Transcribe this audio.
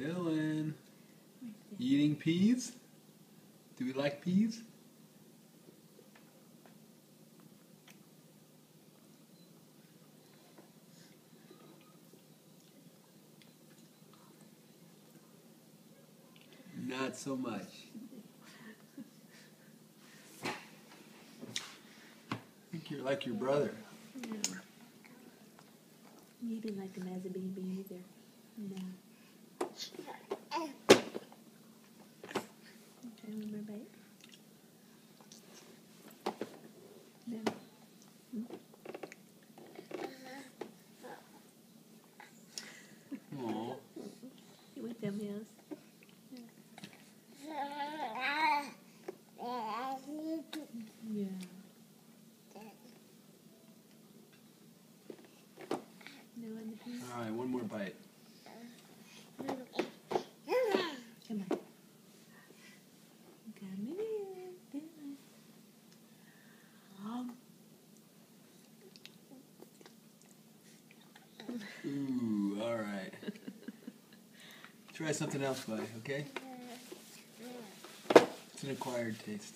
Dylan, eating peas? Do we like peas? Not so much. I think you're like your brother. No. You didn't like him as a baby either. No. Okay, one more bite. No. Aw. Them? Yeah. No on the peas? All right, one more bite. Come on. Come in. Um, right. Try something else, buddy, okay? It's an acquired taste.